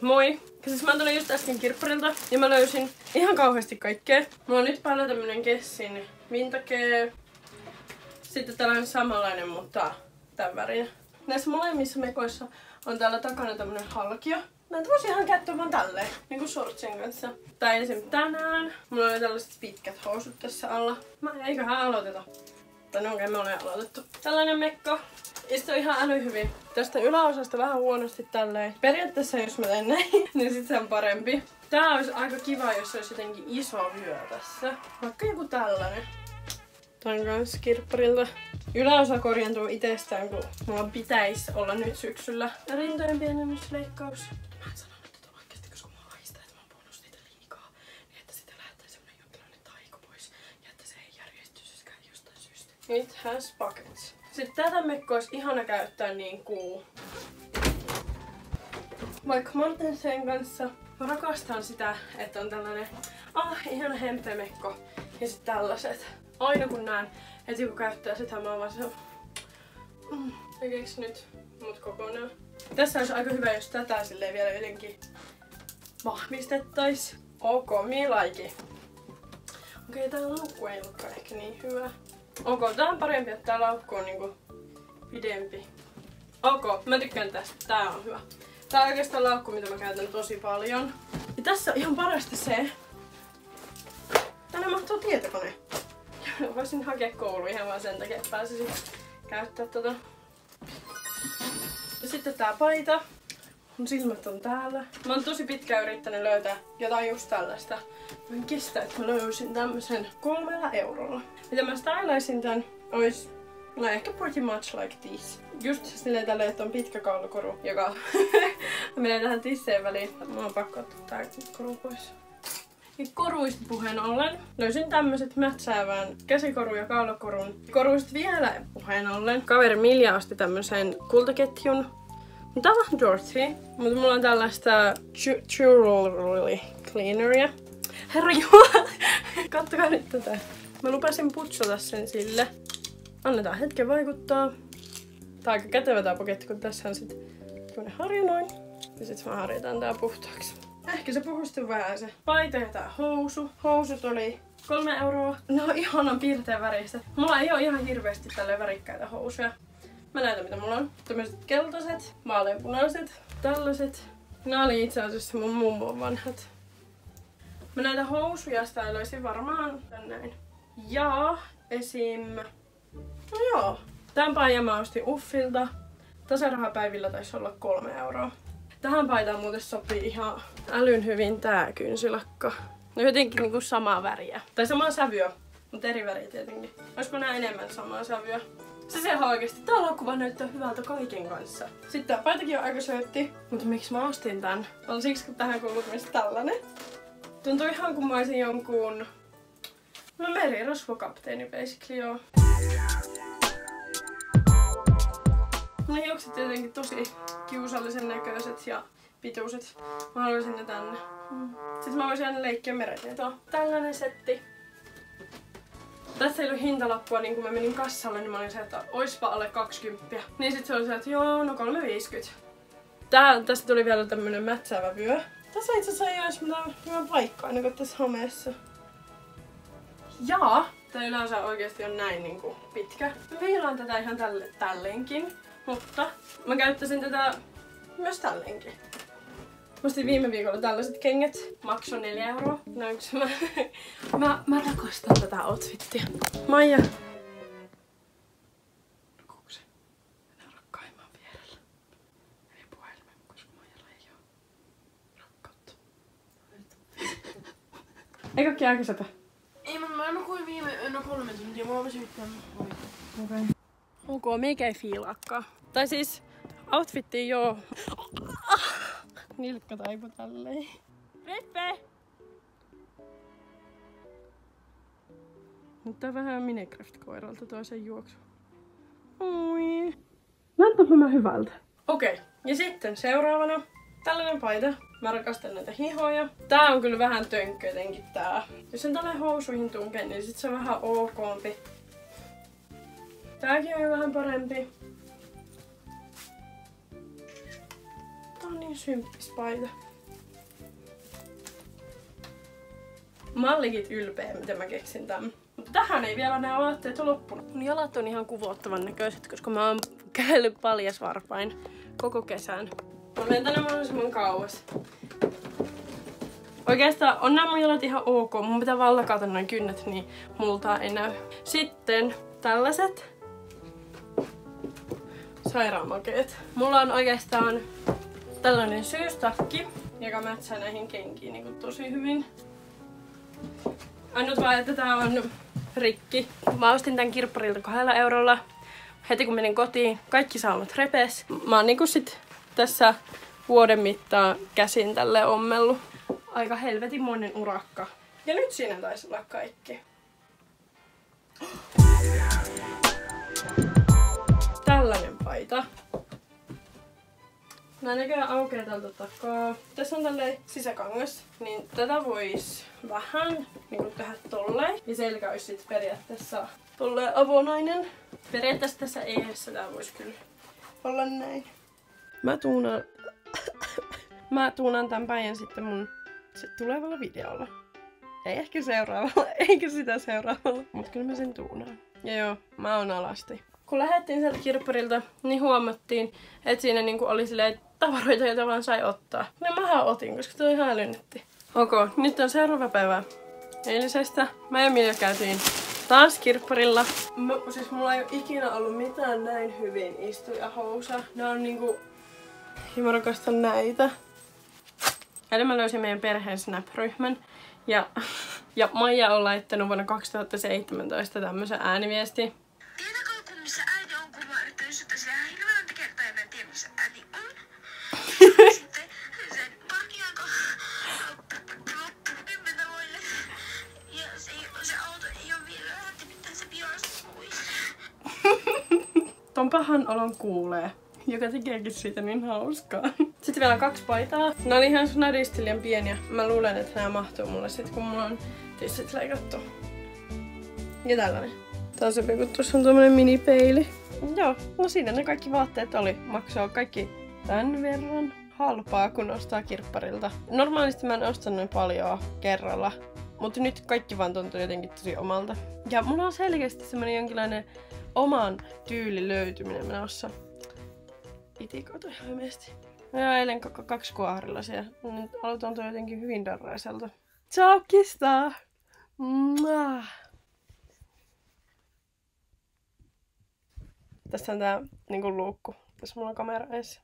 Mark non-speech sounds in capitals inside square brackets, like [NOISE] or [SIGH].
Moi! Siis mä tulin just äsken kirpparilta ja mä löysin ihan kauheasti kaikkea. Mulla on nyt päällä tämmönen Kessin vintage. Sitten tällainen samanlainen, mutta tämän värinen. Näissä molemmissa mekoissa on täällä takana tämmönen halkio. Näitä voisi ihan käyttää vaan tälleen, niinku shortsin kanssa. Tai esim. tänään. Mulla oli tällaiset pitkät housut tässä alla. Mä eiköhän aloiteta. No okei, okay, me ollaan aloitettu. Tällainen mekko. Istuu ihan äly hyvin. Tästä yläosasta vähän huonosti tälleen. Periaatteessa jos mä teen näin, [LAUGHS] niin sit se on parempi. Tää olisi aika kiva, jos olisi jotenkin iso vyö tässä. Vaikka joku tällainen. Tän kanssa kirpparilta. Yläosa korjantuu itsestään, kun mulla pitäisi olla nyt syksyllä rintojen pienennysleikkaus. Mä en sanonut tätä oikeasti, koska mä haistan, että mä oon puhunut siitä liikaa. Niin että sitä lähtee semmonen jonkinlainen taiko pois. Ja että se ei järjestyisikään jostain syystä. It has pockets. Sitten tätä mekkoa olisi ihana käyttää niinku... Vaikka Mortensen kanssa. Mä rakastan sitä, että on tällainen ah, ihana hempemekko. Ja sitten tällaiset. Aina kun näen, että joku käyttää sitä, mä oon vaan se... Mm, nyt mut kokonaan? Tässä olisi aika hyvä, jos tätä silleen vielä jotenkin vahvistettais. Ok, milaiki. Okei, okay, tää laukku ei ehkä niin hyvä. Ok, tää on parempi, että tää laukku on niinku pidempi. Ok, mä tykkään tästä. Tää on hyvä. Tää on oikeastaan laukku, mitä mä käytän tosi paljon. Ja tässä on ihan parasta se, tänne mahtuu tietokone. [LAUGHS] Voisin hakea koulu ihan vaan sen takia, että pääsisin käyttää tota. Ja sitten tää paita. Mun silmät on täällä. Mä oon tosi pitkään yrittänyt löytää jotain just tällaista. Mä en kestä, että mä löysin tämmösen kolmella eurolla. Mitä mä stylaisin tän, ois No ehkä pretty much like this. Just silleen tällä, että on pitkä kaulakoru, joka [LAUGHS] menee tähän tisseen väliin. Mä oon pakko ottaa tää koru pois. Ja koruista puheen ollen löysin tämmöset mätsäävän käsikoru ja kaulakorun. Koruista vielä puheen ollen. Kaveri Milja osti tämmösen kultaketjun. Tää on vähän Dorothy, mutta mulla on tällaista jewelry cleaneria. Herra Jumala, [LAUGHS] kattokaa nyt tätä. Mä lupasin putsata sen sille. Annetaan hetken vaikuttaa. Tää on aika kätevä tää paketti, kun tässä on sit tämmönen harja noin. Ja sit mä harjataan tää puhtaaksi. Ehkä se puhusti vähän se paita ja tää housu. Housut oli kolme euroa. Ne on ihanan piirteen väristä. Mulla ei oo ihan hirveästi tälle värikkäitä housuja. Mä näytän mitä mulla on. Tämmöiset keltaiset, vaaleanpunaiset, tällaiset. Nämä oli itse asiassa mun mummon vanhat. Mä näitä housuja styloisin varmaan näin. Ja esim... No joo. Tän paijan mä ostin Uffilta. Tasarahapäivillä taisi olla kolme euroa. Tähän paitaan muuten sopii ihan älyn hyvin tää kynsilakka. No jotenkin niinku samaa väriä. Tai samaa sävyä, mutta eri väriä tietenkin. Olisiko nää enemmän samaa sävyä? Se se oikeesti. Tää laukku näyttää hyvältä kaiken kanssa. Sitten tää paitakin on aika söötti. Mutta miksi mä ostin tän? On siksi, kun tähän kuuluu myös tällainen. Tuntuu ihan kuin mä olisin jonkun... No merirosvokapteeni basically joo. Mun hiukset tietenkin tosi kiusallisen näköiset ja pituiset. Mä haluaisin ne tänne. Mm. Sitten mä voisin aina leikkiä meretietoa. Tällainen setti. Tässä ei ollut hintalappua, niin kun mä menin kassalle, niin mä olin se, että oispa alle 20. Niin sit se oli se, että joo, no 350. Tää, tästä tuli vielä tämmönen mätsäävä vyö. Tässä itse asiassa ei olisi mitään hyvää paikkaa aina kuin tässä homeessa. Ja, tää yleensä oikeesti on näin niinku pitkä. Mä viilaan tätä ihan tälle, tälleenkin. Mutta mä käyttäisin tätä myös tälleenkin. Mä ostin viime viikolla tällaiset kengät. Makso 4 euroa. Näinkö mä, [LAUGHS] mä, mä rakastan tätä outfittia. Maija. Nukuuko Enää rakkaimman vierellä. Ei puhelimen, koska Maijalla ei oo rakkautta. [LAUGHS] Ei kaikki aikaiseta. Ei, mä, mä nukuin viime yönä kolme tuntia. Mua väsyttää. Okei. Okay. Ok, mikä ei fiilakkaa. Tai siis outfitti joo. Nilkka taipu tälleen. Rippe! Mutta vähän Minecraft-koiralta toisen juoksu. Oi. Näyttääpä mä hyvältä. Okei, okay. ja sitten seuraavana tällainen paita. Mä rakastan näitä hihoja. Tää on kyllä vähän tönkkö jotenkin tää. Jos sen tälle housuihin tunkee, niin sit se on vähän okompi. Tääkin on jo vähän parempi. on niin symppis paita. Mä oon ylpeä, miten mä keksin tämän. Mutta tähän ei vielä nämä vaatteet ole loppunut. Mun jalat on ihan kuvottavan näköiset, koska mä oon [LAUGHS] kävellyt paljasvarpain koko kesän. Mä menen tänne mahdollisimman kauas. Oikeastaan on nämä mun jalat ihan ok. Mun pitää vaan lakata noin kynnet, niin multa ei näy. Sitten tällaiset sairaanmakeet. Mulla on oikeastaan tällainen syystakki, joka mätsää näihin kenkiin niin tosi hyvin. Ainut vaan, että tää on rikki. Mä ostin tän kirpparilta kahdella eurolla. Heti kun menin kotiin, kaikki saumat repes. Mä oon niinku sit tässä vuoden mittaan käsin tälle ommellut. Aika helvetimoinen urakka. Ja nyt siinä taisi olla kaikki. Tällainen paita. Nää näköjään aukeaa tältä takaa. Tässä on tälleen sisäkangas, niin tätä vois vähän niin tehdä tolleen. Ja selkä olisi sit periaatteessa tolleen avonainen. Periaatteessa tässä eessä tää voisi kyllä olla näin. Mä tuunan... [COUGHS] Mä tuunan tämän päivän sitten mun se tulevalla videolla. Ei ehkä seuraavalla, [COUGHS] eikä sitä seuraavalla, mutta kyllä mä sen tuunaan. Ja joo, mä oon alasti. Kun lähdettiin sieltä kirpparilta, niin huomattiin, että siinä niinku oli silleen tavaroita, joita vaan sai ottaa. No mähän otin, koska toi ihan älynnetti. Ok, nyt on seuraava päivä eilisestä. Mä ja Milja käytiin taas kirpparilla. Mä, siis mulla ei ole ikinä ollut mitään näin hyvin istuja housa. Ne on niinku... Ja mä rakastan näitä. Eli mä löysin meidän perheen Snap-ryhmän. Ja, [LAUGHS] ja Maija on laittanut vuonna 2017 tämmöisen ääniviesti. Ton pahan olon kuulee joka tekeekin siitä niin hauskaa. [LAUGHS] Sitten vielä kaksi paitaa. Ne oli ihan sun pieniä. Mä luulen, että nämä mahtuu mulle sit, kun mulla on tissit leikattu. Ja tällainen. Taas se kun tuossa on tommonen minipeili. Joo, no siinä ne kaikki vaatteet oli. Maksaa kaikki tän verran halpaa, kun ostaa kirpparilta. Normaalisti mä en osta noin paljon kerralla. Mutta nyt kaikki vaan tuntuu jotenkin tosi omalta. Ja mulla on selkeästi semmonen jonkinlainen oman tyyli löytyminen menossa itikoita ihan hemesti. Ja eilen koko kaksi kuoharilla siellä. Nyt aloitan tuo jotenkin hyvin darraiselta. Tsaukista! Tässä on tää niinku luukku. Tässä mulla on kamera edessä.